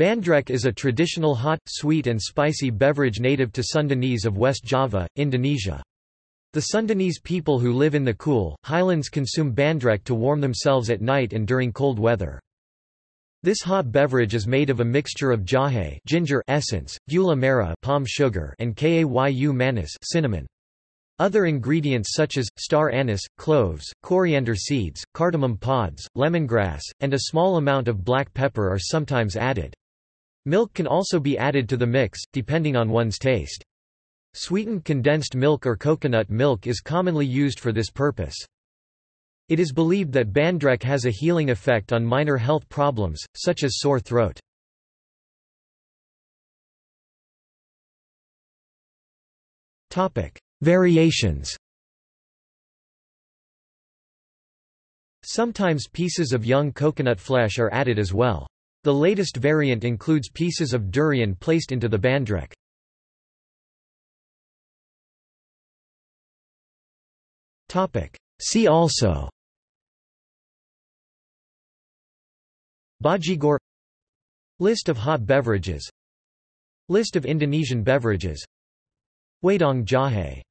Bandrek is a traditional hot, sweet and spicy beverage native to Sundanese of West Java, Indonesia. The Sundanese people who live in the cool, highlands consume bandrek to warm themselves at night and during cold weather. This hot beverage is made of a mixture of jahe ginger essence, gula merah palm sugar and kayu manis cinnamon. Other ingredients such as, star anise, cloves, coriander seeds, cardamom pods, lemongrass, and a small amount of black pepper are sometimes added. Milk can also be added to the mix, depending on one's taste. Sweetened condensed milk or coconut milk is commonly used for this purpose. It is believed that bandrek has a healing effect on minor health problems, such as sore throat. Variations Sometimes pieces of young coconut flesh are added as well. The latest variant includes pieces of durian placed into the bandrek. See also. Bajigor. List of hot beverages. List of Indonesian beverages. Wedang jahe